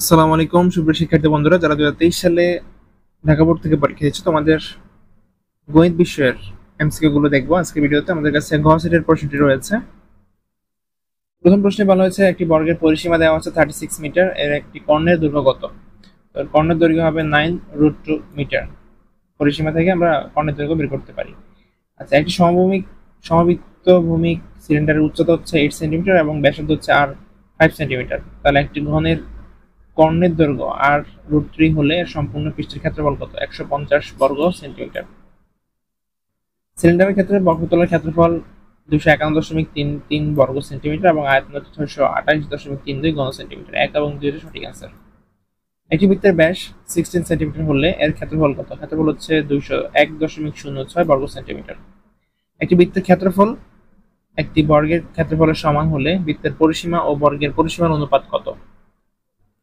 আসসালামু আলাইকুম, সুপ্রিয় শিক্ষার্থী বন্ধুরা, যারা দুই হাজার তেইশ সালে ঢাকা বোর্ড থেকে পরীক্ষা দিচ্ছে তোমাদের গণিত বিষয়ের এমসিকিউ গুলো দেখব। আজকে ভিডিওতে আমাদের কাছে ঘ সেটের প্রশ্নটি রয়েছে। প্রথম প্রশ্নে বলা হয়েছে, একটি বর্গের পরিসীমা দেওয়া হচ্ছে থার্টি সিক্স মিটার, এর একটি কর্ণের দৈর্ঘ্য কত? কর্ণের দৈর্ঘ্য হবে নাইন রুট টু মিটার পরিসীমা থেকে আমরা কর্ণের দৈর্ঘ্য বের করতে পারি। আচ্ছা একটি সমভূমিক, সমবৃত্ত ভূমিক সিলিন্ডারের উচ্চতা হচ্ছে এইট সেন্টিমিটার এবং ব্যাসার্ধ হচ্ছে আর ফাইভ সেন্টিমিটার তাহলে একটি ঘনের কর্ণের দৈর্ঘ্য আর রুট থ্রি হলে সম্পূর্ণ পৃষ্ঠের ক্ষেত্রফল কত? একশো পঞ্চাশ বর্গ সেন্টিমিটার। সিলিন্ডারের ক্ষেত্রে বর্গতলের ক্ষেত্রফল দুশো একান্ন দশমিক তিন তিন বর্গ সেন্টিমিটার এবং আয়তন ছয়শো আঠাশ দশমিক তিন দুই ঘন সেন্টিমিটার। এক এবং দুই সঠিক অ্যান্সার একটি বৃত্তের ব্যাস সিক্সটিন সেন্টিমিটার হলে এর ক্ষেত্রফল কত? ক্ষেত্রফল হচ্ছে দুইশো এক দশমিক শূন্য ছয় বর্গ সেন্টিমিটার। একটি বৃত্তের ক্ষেত্রফল একটি বর্গের ক্ষেত্রফলের সমান হলে বৃত্তের পরিসীমা ও বর্গের পরিসীমার অনুপাত কত?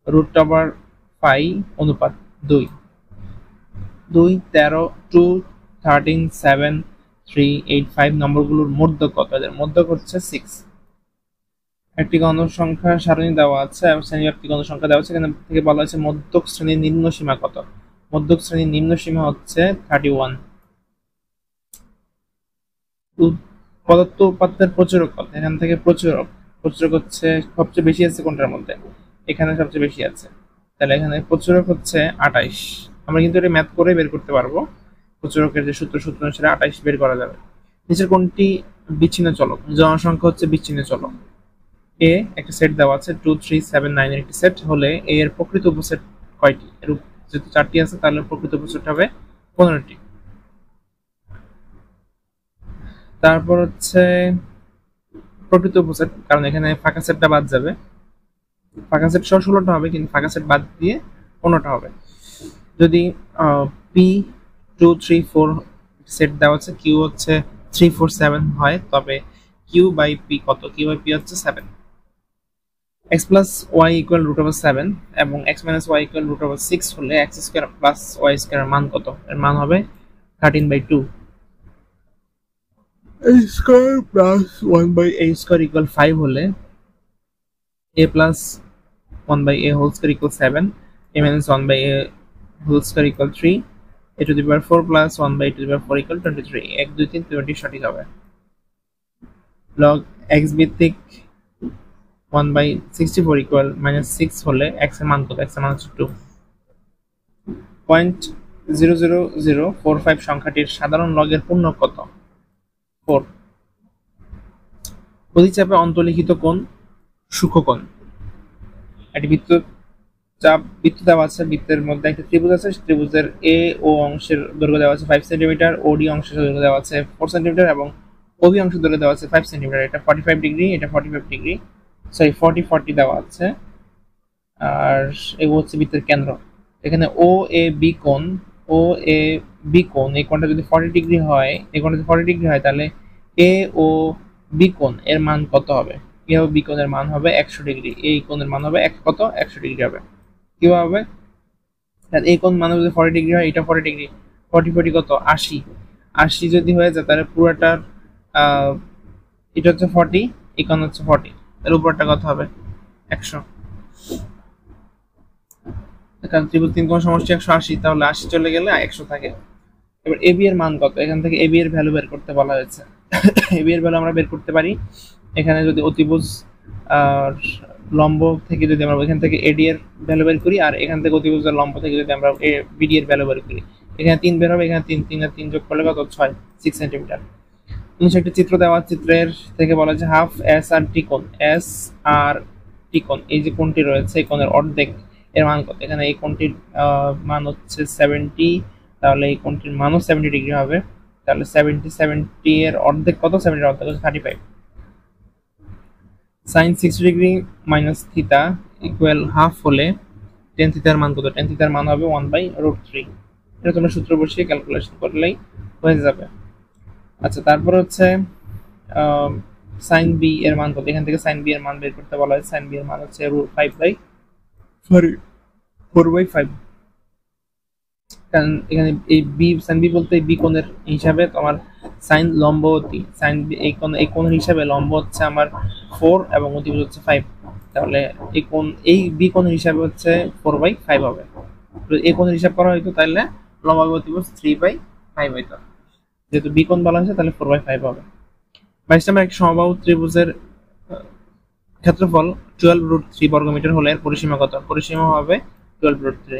রুট ওভার ফাই অনুপাত দুই। দুই, তেরো two thirteen seven three eight five নম্বরগুলোর মধ্য কত এদের মধ্য হচ্ছে সিক্স একটি গণসংখ্যা সারণী দেওয়া আছে এবং শ্রেণির একটি গণসংখ্যা দেওয়া আছে। এখানে থেকে বলা হয়েছে মধ্যক শ্রেণির নিম্ন সীমা কত? মধ্যক শ্রেণির নিম্ন সীমা হচ্ছে থার্টি ওয়ান পদার্থ উপাত্তের প্রচুরক কত? এখান থেকে প্রচুরক। প্রচুরক হচ্ছে সবচেয়ে বেশি আছে কোনটার মধ্যে? এখানে সবচেয়ে বেশি আছে। তাহলে এখানে প্রচুরক হচ্ছে আঠাইশ। আমরা কিন্তু এটা ম্যাথ করে বের করতে পারব। প্রচুরকের যে সূত্র সূত্র অনুসারে আঠাইশ বের করা যাবে। নিচের কোনটি বিচ্ছিন্ন চলক। জনসংখ্যা হচ্ছে বিচ্ছিন্ন চলক। এ একটা সেট দেওয়া আছে টু থ্রি সেভেন নাইন এর একটি সেট হলে এ এর প্রকৃত উপসেট কয়টি? এর যেহেতু চারটি আছে, তাহলে প্রকৃত উপসেট হবে পনেরোটি। তারপর হচ্ছে প্রকৃত উপসেট, কারণ এখানে ফাঁকা সেটটা বাদ যাবে। ফাঁকা সেট সহ ষোলোটা হবে কিন্তু ফাঁকা সেট বাদ দিয়ে পনেরোটা হবে। যদি P two three four set দেওয়া আছে কিউ হচ্ছে থ্রি ফোর সেভেন হয় তবে কিউ বাই পি কত? কিউ বাই পি হচ্ছে seven x plus y equal root over seven এবং x minus y equal root over six হলে x square plus y square মান কত? এর মান হবে thirteen by two a square plus 1 by a square equal 5 হলে a plus 1 by a whole square equal 7 a minus 1 by a whole square equal 3 a to the power 4 plus 1 by a to the power 4 equal 23 এক দুই তিন twenty সঠিক হবে log x ভিত্তিক 1 by 64 equal minus 6 হলে x এর মান কত x এর মান হচ্ছে 2 point zero zero zero four five সংখ্যাটির সাধারণ লগের পূর্ণ কত ফোর প্রতিচাপে অন্তর্লিখিত কোণ সূক্ষ্মকোণ একটি বৃত্ত চাপ বৃত্ত দেওয়া আছে বৃত্তের মধ্যে একটা ত্রিভুজ আছে ত্রিভুজের এ ও অংশের দৈর্ঘ্য দেওয়া আছে ফাইভ সেন্টিমিটার ওডি অংশের দৈর্ঘ্য দেওয়া আছে ফোর সেন্টিমিটার এবং ওবি অংশের দৈর্ঘ্য দেওয়া আছে ফাইভ সেন্টিমিটার এটা ফর্টি ফাইভ ডিগ্রি এটা forty five degree sorry forty forty দেওয়া আছে। আর এগুলো হচ্ছে বৃত্তের কেন্দ্র। এখানে ও এ বি কোণ ও এ বি কোণ, এই কোণটা যদি ফর্টি ডিগ্রি হয়, এই কোণটা যদি ফর্টি ডিগ্রি হয়, তাহলে এ ও বি কোণ, এর মান কত হবে? এ ও বি কোণের মান হবে? একশো ডিগ্রি। এই কোণের মান হবে এক, কত? একশো ডিগ্রি হবে। কীভাবে হবে? এই কোণ মান যদি ফর্টি ডিগ্রি হয়, এটা ফর্টি ডিগ্রি। ফর্টি ফর্টি কত? আশি। আশি যদি হয়ে যায়, তাহলে পুরোটার এটা হচ্ছে ফর্টি এই কোণ হচ্ছে ফর্টি তাহলে উপরটা কত হবে? একশো। কারণ ত্রিভুজ তিন কোণ সমষ্টি একশো আশি, তাহলে আশি চলে গেলে একশো থাকে। এবার এবি এর মান কত? এখান থেকে এবি এর ভ্যালু বের করতে বলা হয়েছে। এবি এর ভ্যালু আমরা বের করতে পারি। এখানে যদি অতিভুজ আর লম্ব থেকে যদি আমরা এখান থেকে এডি এর ভ্যালু বের করি, আর এখান থেকে অতিভুজের লম্ব থেকে যদি আমরা বিডি এর ভ্যালু বের করি, এখানে তিন বের হবে, এখানে তিন তিন আর তিন যোগ করলে কত? ছয় সিক্স সেন্টিমিটার নিচে একটি চিত্র দেওয়া, চিত্রের থেকে বলা হচ্ছে হাফ এস আর টি কোণ এস আর টি কোণ, এই যে কোণটি রয়েছে, এই কোণের অর্ধেক এর মান কত? এখানে এই কোণটির মান হচ্ছে সেভেন্টি তাহলে এই কোণটির মানও সেভেন্টি ডিগ্রি হবে, তাহলে সেভেন্টি সেভেন্টি এর অর্ধেক কত? সেভেন্টি অর্ধেক হচ্ছে thirty five sine sixty degree minus theta equal half হলে টেন থিতার মান কত? টেন থিতার মান হবে ওয়ান বাই রুট থ্রি এটা তোমরা সূত্র বসিয়ে ক্যালকুলেশন করলেই হয়ে যাবে। আচ্ছা তারপর হচ্ছে সাইন বি এর মান কত? এখান থেকে সাইন বি এর মান বের করতে বলা হয়। সাইন বি এর মান হচ্ছে root five by sorry four by five কারণ এখানে এই বি, সাইন বি বলতে বি কোণের হিসাবে তোমার সাইন লম্বতী সাইন এই কোণ, এই কোণের হিসাবে লম্ব হচ্ছে আমার ফোর এবং অতিভুজ হচ্ছে ফাইভ। তাহলে এই কোণ, এই বি কোণের হিসাবে হচ্ছে ফোর বাই ফাইভ হবে। এই কোণের হিসাব করা হয়তো তাহলে লম্বা ত্রিভুজ থ্রি বাই ফাইভ হইতো যেহেতু বি কোণ বলা হয়েছে তাহলে ফোর বাই ফাইভ হবে। বাইশ নম্বর একটি সমবাহু ত্রিভুজের ক্ষেত্রফল টুয়েলভ রুট থ্রি বর্গমিটার হলে পরিসীমা কত? পরিসীমা হবে টুয়েলভ রুট থ্রি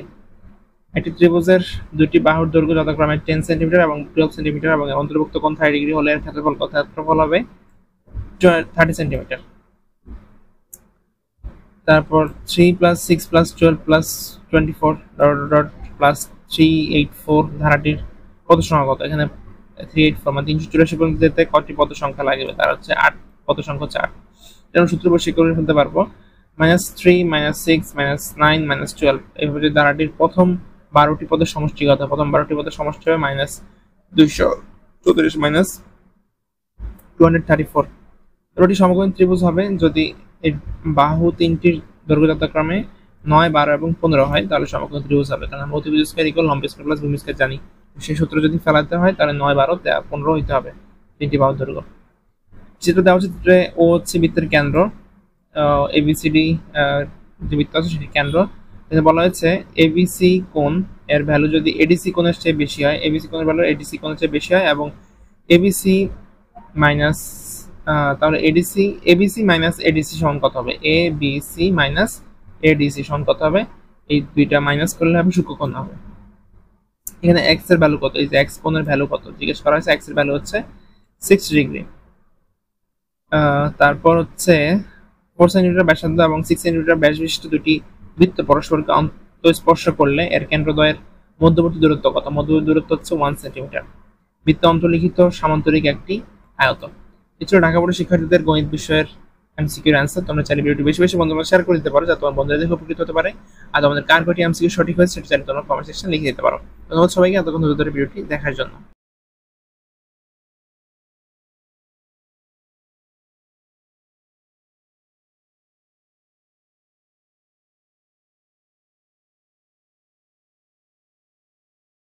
একটি ত্রিভুজের দুটি বাহুর দৈর্ঘ্য যথাক্রমে টেন সেন্টিমিটার এবং টুয়েলভ সেন্টিমিটার এবং অন্তর্ভুক্ত কোণ থার্টি ডিগ্রি হলে এর ক্ষেত্রফল কত? ক্ষেত্রফল হবে থার্টি সেন্টিমিটার তারপর three plus six plus twelve plus twenty four dot plus three eight four ধারাটির পদ সংখ্যা কত এখানে থ্রি এইট ফোর মানে তিনশো চুরাশি পর্যন্ত যেতে কটি পদ সংখ্যা লাগবে? তার হচ্ছে আট পদ সংখ্যা চার যেমন সূত্র বসে করে ফেলতে পারব। Minus three minus six minus nine minus twelve এইভাবে ধারাটির প্রথম বারোটি পদের সমষ্টি কথা প্রথম বারোটি পদের সমষ্টি হবে মাইনাস দুইশো চৌত্রিশ minus two hundred thirty four এটি সমকোণী ত্রিভুজ হবে যদি এর বাহু তিনটির দৈর্ঘ্য যথাক্রমে নয়, বারো এবং পনেরো হয়, তাহলে সমকোণী ত্রিভুজ হবে। কারণ আমরা অতিভুজ স্কয়ার ইকুয়াল লম্ব স্কয়ার প্লাস ভূমি স্কয়ার জানি। সেই সূত্র যদি ফেলাতে হয়, তাহলে নয়, বারো পনেরো হইতে হবে তিনটি বাহু দৈর্ঘ্য। চিত্র দেওয়া হচ্ছে চিত্রে ও হচ্ছে বৃত্তের কেন্দ্র। এবিসিডি যে বৃত্ত আছে সেটি কেন্দ্র। বলা হয়েছে এবিসি কোণ এর ভ্যালু যদি এডিসি কোণের চেয়ে বেশি হয় এবিসি কোণের ভ্যালু এডিসি কোণের চেয়ে বেশি হয় এবং এবিসি মাইনাস তাহলে এডিসি এবিসি মাইনাস এডিসি সমান কত হবে? A B C minus ADC সমান কত হবে? এই দুইটা মাইনাস করলে হবে সূক্ষ্মকোণ হবে। এখানে এক্সের ভ্যালু কত? এই যে এক্স কোণের ভ্যালু কত? জিজ্ঞেস করা হয়েছে এক্সের ভ্যালু হচ্ছে সিক্স ডিগ্রি তারপর হচ্ছে ফোর সেন্টিমিটার ব্যাসার্ধ এবং সিক্স সেন্টিমিটার ব্যাস বিশিষ্ট দুটি বৃত্ত পরস্পরকে স্পর্শ করলে এর কেন্দ্রদ্বয়ের মধ্যবর্তী দূরত্ব কত? মধ্যবর্তী দূরত্ব হচ্ছে ওয়ান সেন্টিমিটার বৃত্ত অন্তর্লিখিত, সামান্তরিক একটি আয়তন। এছাড়া ঢাকা বোর্ডের শিক্ষার্থীদের গণিত বিষয়ের এমসিকিউর অ্যান্সার তোমরা চাইলে ভিডিওটি বেশি বেশি বন্ধুরা শেয়ার করে দিতে পারো, যাতে তোমার বন্ধুরা দেখে উপকৃত হতে পারে। আর তোমাদের কার কটি এমসিকিউ সঠিক হয়েছে সেটা চাইলে তোমরা কমেন্ট সেকশন লিখে দিতে পারো। ধন্যবাদ সবাইকে, এতক্ষণ ধরে ভিডিওটি দেখার জন্য।